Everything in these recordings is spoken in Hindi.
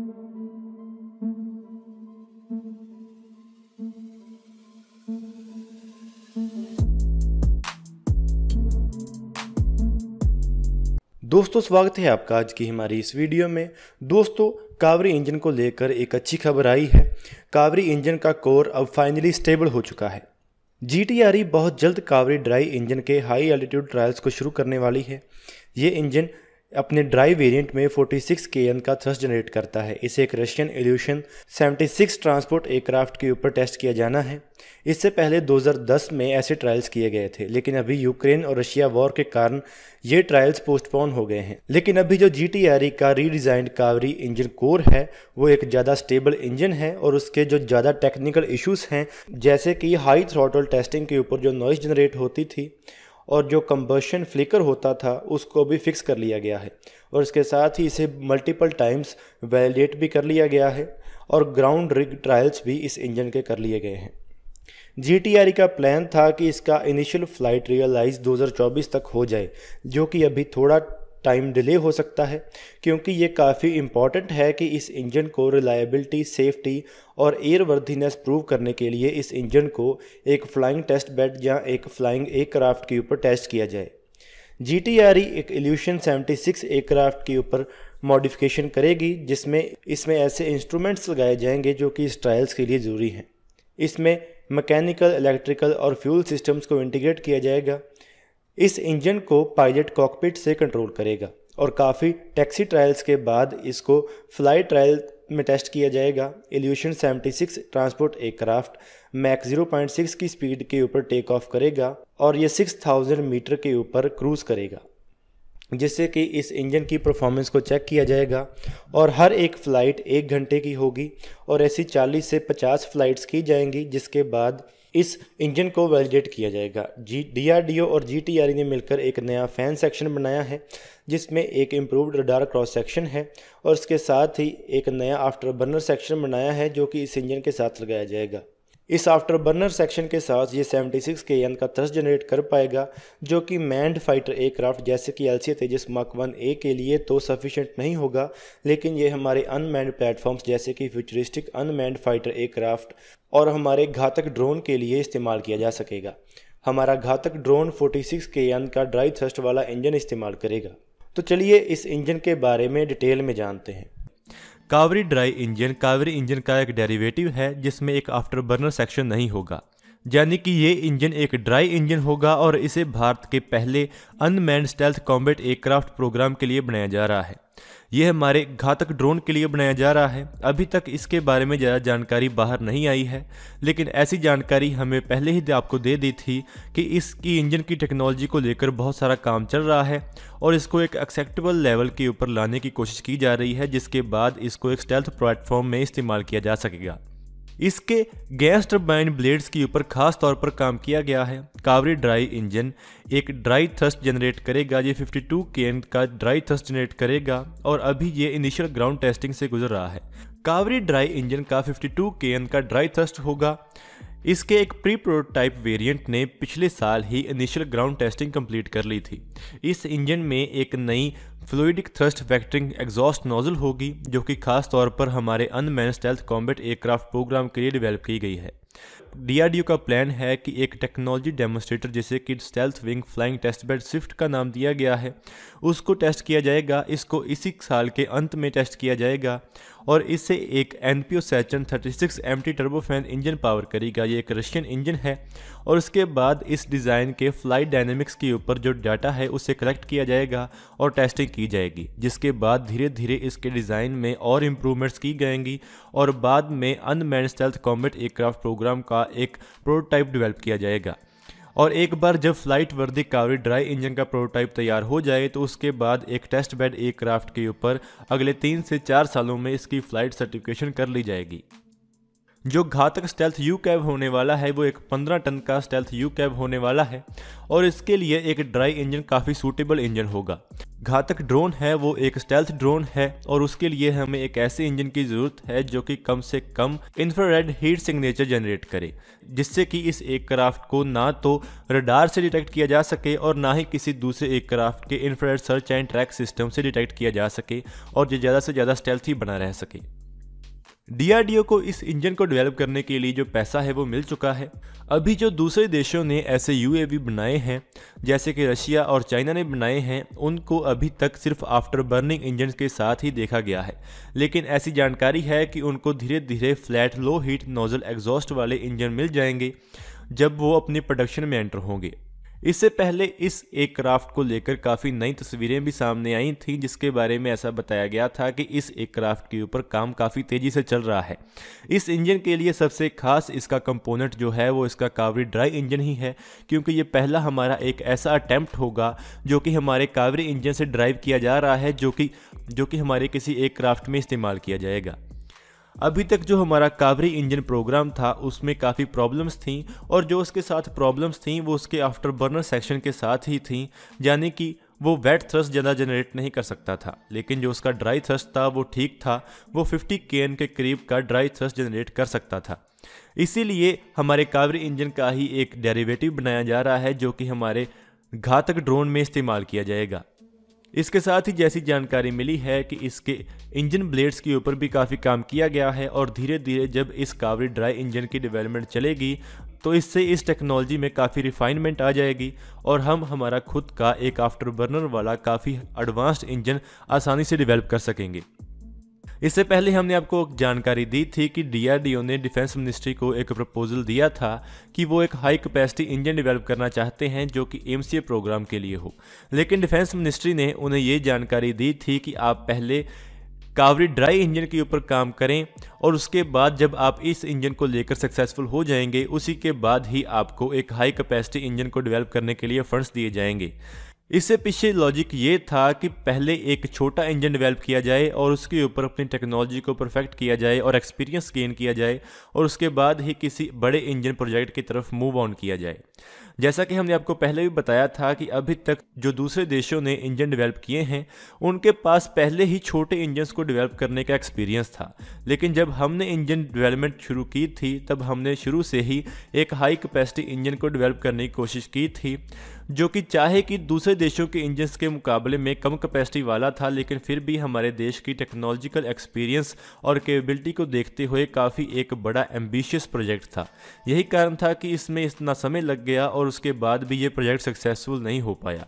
दोस्तों, स्वागत है आपका आज की हमारी इस वीडियो में। दोस्तों, कावरी इंजन को लेकर एक अच्छी खबर आई है। कावरी इंजन का कोर अब फाइनली स्टेबल हो चुका है। जी टी बहुत जल्द कावरी ड्राई इंजन के हाई एल्टीट्यूड ट्रायल्स को शुरू करने वाली है। ये इंजन अपने ड्राई वेरिएंट में 46 के का थ्रस्ट जनरेट करता है। इसे एक रशियन एल्यूशन 76 ट्रांसपोर्ट एयरक्राफ्ट के ऊपर टेस्ट किया जाना है। इससे पहले 2010 में ऐसे ट्रायल्स किए गए थे, लेकिन अभी यूक्रेन और रशिया वॉर के कारण ये ट्रायल्स पोस्टपोन हो गए हैं। लेकिन अभी जो GTRE का रीडिज़ाइंड कावरी इंजन कोर है, वो एक ज़्यादा स्टेबल इंजन है और उसके जो ज़्यादा टेक्निकल इशूज़ हैं, जैसे कि हाई थ्रॉटल टेस्टिंग के ऊपर जो नॉइस जनरेट होती थी और जो कम्बर्शन फ्लिकर होता था, उसको भी फिक्स कर लिया गया है। और इसके साथ ही इसे मल्टीपल टाइम्स वैलिडेट भी कर लिया गया है और ग्राउंड रिग ट्रायल्स भी इस इंजन के कर लिए गए हैं। जी का प्लान था कि इसका इनिशियल फ़्लाइट रियलाइज़ 2024 तक हो जाए, जो कि अभी थोड़ा टाइम डिले हो सकता है, क्योंकि ये काफ़ी इंपॉर्टेंट है कि इस इंजन को रिलायबिलिटी सेफ्टी और एयर वर्दीनेस प्रूव करने के लिए इस इंजन को एक फ्लाइंग टेस्ट बेड या एक फ्लाइंग एयरक्राफ्ट के ऊपर टेस्ट किया जाए। जी टी आर ई एक एल्यूशन 76 एयरक्राफ्ट के ऊपर मॉडिफिकेशन करेगी, जिसमें, इसमें ऐसे इंस्ट्रूमेंट्स लगाए जाएँगे जो कि इस ट्रायल्स के लिए ज़रूरी हैं। इसमें मैकेनिकल इलेक्ट्रिकल और फ्यूल सिस्टम्स को इंटीग्रेट किया जाएगा। इस इंजन को पायलट कॉकपिट से कंट्रोल करेगा और काफ़ी टैक्सी ट्रायल्स के बाद इसको फ्लाई ट्रायल में टेस्ट किया जाएगा। एल्यूशन 76 ट्रांसपोर्ट एयरक्राफ्ट मैक 0.6 की स्पीड के ऊपर टेक ऑफ़ करेगा और ये 6000 मीटर के ऊपर क्रूज़ करेगा, जिससे कि इस इंजन की परफॉर्मेंस को चेक किया जाएगा और हर एक फ़्लाइट एक घंटे की होगी और ऐसी 40 से 50 फ़्लाइट्स की जाएँगी, जिसके बाद इस इंजन को वैलिडेट किया जाएगा। जी डीआरडीओ और जीटीआरई ने मिलकर एक नया फ़ैन सेक्शन बनाया है, जिसमें एक इम्प्रूवड रडार क्रॉस सेक्शन है और इसके साथ ही एक नया आफ्टर बर्नर सेक्शन बनाया है, जो कि इस इंजन के साथ लगाया जाएगा। इस आफ्टर बर्नर सेक्शन के साथ ये 76 के एन का थ्रस्ट जनरेट कर पाएगा, जो कि मैंड फाइटर एयरक्राफ्ट जैसे कि एल तेजस मक वन ए के लिए तो सफिशेंट नहीं होगा, लेकिन ये हमारे अनमैंड प्लेटफॉर्म्स जैसे कि फ्यूचरिस्टिक अनमैंड फाइटर एयरक्राफ्ट और हमारे घातक ड्रोन के लिए इस्तेमाल किया जा सकेगा। हमारा घातक ड्रोन 46 के एन का ड्राई थ्रस्ट वाला इंजन इस्तेमाल करेगा। तो चलिए इस इंजन के बारे में डिटेल में जानते हैं। Kaveri dry engine, Kaveri engine का एक डेरिवेटिव है, जिसमें एक आफ्टर बर्नर सेक्शन नहीं होगा। यानी कि ये इंजन एक ड्राई इंजन होगा और इसे भारत के पहले unmanned stealth combat aircraft programme के लिए बनाया जा रहा है। ये हमारे घातक ड्रोन के लिए बनाया जा रहा है। अभी तक इसके बारे में ज़्यादा जानकारी बाहर नहीं आई है, लेकिन ऐसी जानकारी हमें पहले ही आपको दे दी थी कि इसकी इंजन की टेक्नोलॉजी को लेकर बहुत सारा काम चल रहा है और इसको एक एक्सेप्टेबल लेवल के ऊपर लाने की कोशिश की जा रही है, जिसके बाद इसको एक स्टेल्थ प्लेटफॉर्म में इस्तेमाल किया जा सकेगा। इसके गैस टर्बाइन ब्लेड्स के ऊपर खास तौर पर काम किया गया है। कावरी ड्राई इंजन एक ड्राई थ्रस्ट जनरेट करेगा, ये 52 के का ड्राई थ्रस्ट जनरेट करेगा और अभी ये इनिशियल ग्राउंड टेस्टिंग से गुजर रहा है। कावरी ड्राई इंजन का 52 के का ड्राई थ्रस्ट होगा। इसके एक प्री प्रोटोटाइप वेरिएंट ने पिछले साल ही इनिशियल ग्राउंड टेस्टिंग कंप्लीट कर ली थी। इस इंजन में एक नई fluidic thrust vectoring exhaust nozzle होगी, जो कि खास तौर पर हमारे unmanned stealth combat aircraft programme के लिए डेवलप की गई है। डीआरडीओ का प्लान है कि एक टेक्नोलॉजी डेमोस्ट्रेटर जिसे कि stealth wing flying test bed SWiFT का नाम दिया गया है, उसको टेस्ट किया जाएगा। इसको इसी साल के अंत में टेस्ट किया जाएगा और इससे एक N P O Saturn thirty six M T turbofan engine power करेगा। ये एक रशियन इंजन है और उसके बाद इस डिज़ाइन के फ़्लाइट डायनेमिक्स के ऊपर जो डाटा है उसे कलेक्ट किया जाएगा और टेस्टिंग की जाएगी, जिसके बाद धीरे धीरे इसके डिज़ाइन में और इम्प्रूवमेंट्स की जाएँगी और बाद में unmanned stealth combat aircraft programme का एक प्रोटोटाइप डेवलप किया जाएगा। और एक बार जब flightworthy Kaveri dry engine का प्रोटोटाइप तैयार हो जाए तो उसके बाद एक टेस्ट बेड एयरक्राफ्ट के ऊपर अगले तीन से चार सालों में इसकी फ़्लाइट सर्टिफिकेशन कर ली जाएगी। जो घातक स्टेल्थ यू कैब होने वाला है, वो एक 15 टन का स्टेल्थ यू कैब होने वाला है और इसके लिए एक ड्राई इंजन काफ़ी सूटेबल इंजन होगा। घातक ड्रोन है, वो एक स्टेल्थ ड्रोन है और उसके लिए हमें एक ऐसे इंजन की ज़रूरत है जो कि कम से कम इंफ्रारेड हीट सिग्नेचर जनरेट करे, जिससे कि इस एक क्राफ्ट को ना तो रडार से डिटेक्ट किया जा सके और ना ही किसी दूसरे एक क्राफ्ट के infrared search and track system से डिटेक्ट किया जा सके और ये ज़्यादा से ज़्यादा स्टेल्थ बना रह सके। डीआरडीओ को इस इंजन को डेवलप करने के लिए जो पैसा है वो मिल चुका है। अभी जो दूसरे देशों ने ऐसे यूएवी बनाए हैं, जैसे कि रशिया और चाइना ने बनाए हैं, उनको अभी तक सिर्फ़ आफ्टर बर्निंग इंजन के साथ ही देखा गया है। लेकिन ऐसी जानकारी है कि उनको धीरे धीरे flat low heat nozzle exhaust वाले इंजन मिल जाएँगे, जब वो अपनी प्रोडक्शन में एंटर होंगे। इससे पहले इस एक क्राफ्ट को लेकर काफ़ी नई तस्वीरें भी सामने आई थी, जिसके बारे में ऐसा बताया गया था कि इस एक क्राफ्ट के ऊपर काम काफ़ी तेज़ी से चल रहा है। इस इंजन के लिए सबसे खास इसका कंपोनेंट जो है, वो इसका कावरी ड्राई इंजन ही है, क्योंकि ये पहला हमारा एक ऐसा अटैम्प्ट होगा जो कि हमारे कावरी इंजन से ड्राइव किया जा रहा है, जो कि जो कि हमारे किसी एक क्राफ्ट में इस्तेमाल किया जाएगा। अभी तक जो हमारा कावरी इंजन प्रोग्राम था, उसमें काफ़ी प्रॉब्लम्स थी और जो उसके साथ प्रॉब्लम्स थी, वो उसके आफ्टर बर्नर सेक्शन के साथ ही थी, यानी कि वो वेट थ्रस्ट ज़्यादा जनरेट नहीं कर सकता था। लेकिन जो उसका ड्राई थ्रस्ट था, वो ठीक था, वो 50 के के करीब का ड्राई थ्रस्ट जनरेट कर सकता था। इसीलिए हमारे कावरी इंजन का ही एक डेरिवेटिव बनाया जा रहा है, जो कि हमारे घातक ड्रोन में इस्तेमाल किया जाएगा। इसके साथ ही जैसी जानकारी मिली है कि इसके इंजन ब्लेड्स के ऊपर भी काफ़ी काम किया गया है और धीरे धीरे जब इस कावरी ड्राई इंजन की डेवलपमेंट चलेगी तो इससे इस टेक्नोलॉजी में काफ़ी रिफाइनमेंट आ जाएगी और हम हमारा खुद का एक आफ्टर बर्नर वाला काफ़ी एडवांस्ड इंजन आसानी से डेवलप कर सकेंगे। इससे पहले हमने आपको जानकारी दी थी कि डीआरडीओ ने डिफेंस मिनिस्ट्री को एक प्रपोजल दिया था कि वो एक हाई कैपेसिटी इंजन डेवलप करना चाहते हैं जो कि एम प्रोग्राम के लिए हो। लेकिन डिफेंस मिनिस्ट्री ने उन्हें ये जानकारी दी थी कि आप पहले कावरी ड्राई इंजन के ऊपर काम करें और उसके बाद जब आप इस इंजन को लेकर सक्सेसफुल हो जाएँगे, उसी के बाद ही आपको एक हाई कैपेसिटी इंजन को डेवलप करने के लिए फंड्स दिए जाएँगे। इससे पीछे लॉजिक ये था कि पहले एक छोटा इंजन डेवलप किया जाए और उसके ऊपर अपनी टेक्नोलॉजी को परफेक्ट किया जाए और एक्सपीरियंस गेन किया जाए और उसके बाद ही किसी बड़े इंजन प्रोजेक्ट की तरफ़ मूव ऑन किया जाए। जैसा कि हमने आपको पहले भी बताया था कि अभी तक जो दूसरे देशों ने इंजन डेवलप किए हैं, उनके पास पहले ही छोटे इंजन्स को डेवलप करने का एक्सपीरियंस था। लेकिन जब हमने इंजन डेवलपमेंट शुरू की थी, तब हमने शुरू से ही एक हाई कैपेसिटी इंजन को डेवलप करने की कोशिश की थी। जो कि चाहे कि दूसरे देशों के इंजन्स के मुकाबले में कम कैपेसिटी वाला था, लेकिन फिर भी हमारे देश की टेक्नोलॉजिकल एक्सपीरियंस और कैपेबिलिटी को देखते हुए काफ़ी एक बड़ा एम्बिशियस प्रोजेक्ट था। यही कारण था कि इसमें इतना समय लग गया और उसके बाद भी ये प्रोजेक्ट सक्सेसफुल नहीं हो पाया।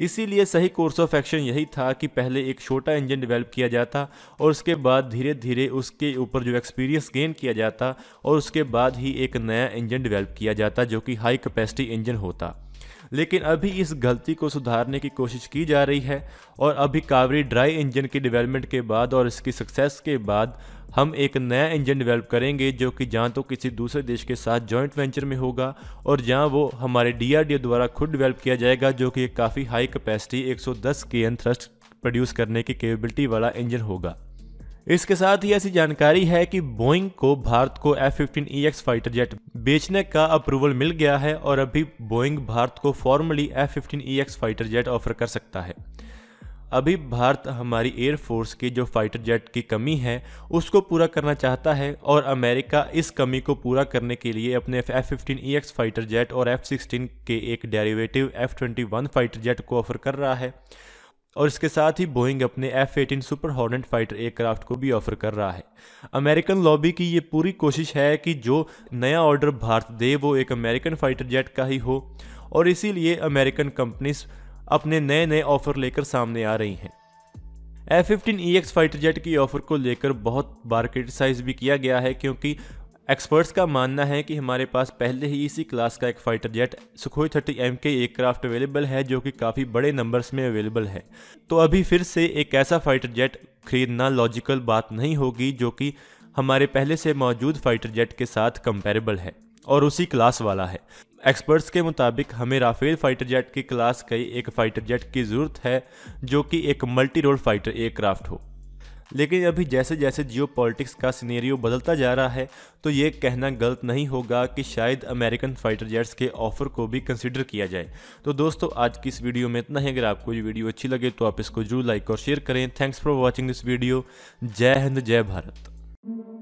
इसीलिए सही कोर्स ऑफ़ एक्शन यही था कि पहले एक छोटा इंजन डेवलप किया जाता और उसके बाद धीरे धीरे उसके ऊपर जो एक्सपीरियंस गेन किया जाता और उसके बाद ही एक नया इंजन डेवलप किया जाता, जो कि हाई कैपेसिटी इंजन होता। लेकिन अभी इस गलती को सुधारने की कोशिश की जा रही है और अभी कावरी ड्राई इंजन की डेवलपमेंट के बाद और इसकी सक्सेस के बाद हम एक नया इंजन डेवलप करेंगे जो कि जहाँ तो किसी दूसरे देश के साथ जॉइंट वेंचर में होगा और जहाँ वो हमारे डी द्वारा खुद डेवलप किया जाएगा जो कि काफ़ी हाई कैपेसिटी 110 के थ्रस्ट प्रोड्यूस करने की कैपेबिलिटी वाला इंजन होगा। इसके साथ ही ऐसी जानकारी है कि बोइंग को भारत को एफ़ फिफ्टीन फाइटर जेट बेचने का अप्रूवल मिल गया है और अभी बोइंग भारत को formally F fifteen fighter jet offer कर सकता है। अभी भारत हमारी एयरफोर्स की जो फाइटर जेट की कमी है, उसको पूरा करना चाहता है और अमेरिका इस कमी को पूरा करने के लिए अपने F fifteen E X fighter jet और एफ़ सिक्सटीन के एक derivative F twenty one fighter jet को ऑफ़र कर रहा है। और इसके साथ ही बोइंग अपने F eighteen Super Hornet fighter aircraft को भी ऑफ़र कर रहा है। अमेरिकन लॉबी की ये पूरी कोशिश है कि जो नया ऑर्डर भारत दे, वो एक अमेरिकन फाइटर जेट का ही हो। और इसीलिए अमेरिकन कंपनीज़ अपने नए नए ऑफ़र लेकर सामने आ रही हैं। F fifteen E X fighter jet की ऑफ़र को लेकर बहुत बार क्रिटिसाइज भी किया गया है, क्योंकि एक्सपर्ट्स का मानना है कि हमारे पास पहले ही इसी क्लास का एक fighter jet Sukhoi thirty M के एक क्राफ्ट अवेलेबल है, जो कि काफ़ी बड़े नंबर्स में अवेलेबल है। तो अभी फिर से एक ऐसा फाइटर जेट खरीदना लॉजिकल बात नहीं होगी, जो कि हमारे पहले से मौजूद फाइटर जेट के साथ कंपेरेबल है, और उसी क्लास वाला है। एक्सपर्ट्स के मुताबिक हमें राफेल फाइटर जेट की क्लास का एक फाइटर जेट की ज़रूरत है, जो कि एक मल्टी रोल फाइटर एयरक्राफ्ट हो। लेकिन अभी जैसे जैसे जियो पॉलिटिक्स का सीनेरियो बदलता जा रहा है तो ये कहना गलत नहीं होगा कि शायद अमेरिकन फाइटर जेट्स के ऑफ़र को भी कंसिडर किया जाए। तो दोस्तों, आज की इस वीडियो में इतना ही। अगर आपको ये वीडियो अच्छी लगे तो आप इसको ज़रूर लाइक और शेयर करें। Thanks for watching this video जय हिंद, जय भारत।